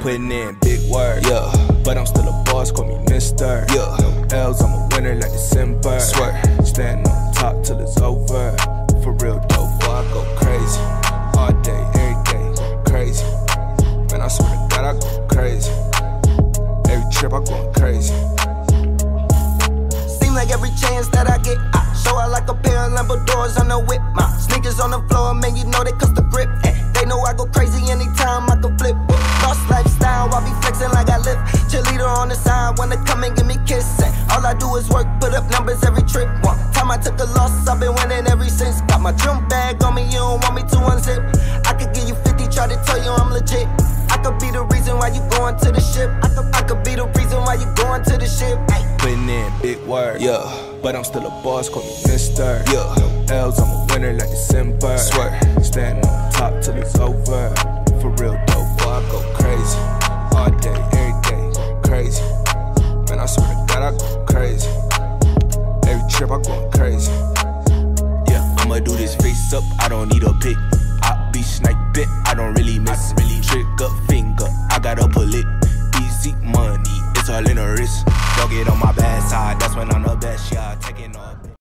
putting in big work. Yeah, but I'm still a boss, call me Mister. Yeah, no L's, I'm a winner like December. Swear, stand on top till it's over. For real dope, boy, I go crazy. All day, every day, crazy. Man, I swear to God, I go crazy. Every trip, I go crazy. Seem like every chance that I get, I show out like a pair of Lambo doors on the whip. My sneakers on the the side, wanna come and give me kiss. Eh, all I do is work, put up numbers every trip. One time I took a loss, I've been winning ever since. Got my drum bag on me, you don't want me to unzip. I could give you 50, try to tell you I'm legit. I could be the reason why you going to the ship. I could, I could be the reason why you going to the ship. Ay. Putting in big work. Yeah, but I'm still a boss, call me Mister. Yeah, no L's, I'm a winner like December. Swear, standing on top till it's over. For real dope, trip, I go crazy. Yeah, I'ma do this face up, I don't need a pick. I be sniping, I don't really miss. I really trick up finger, I gotta pull it. Easy money, it's all in a wrist. Dog it on my bad side, that's when I'm the best, yeah, taking off.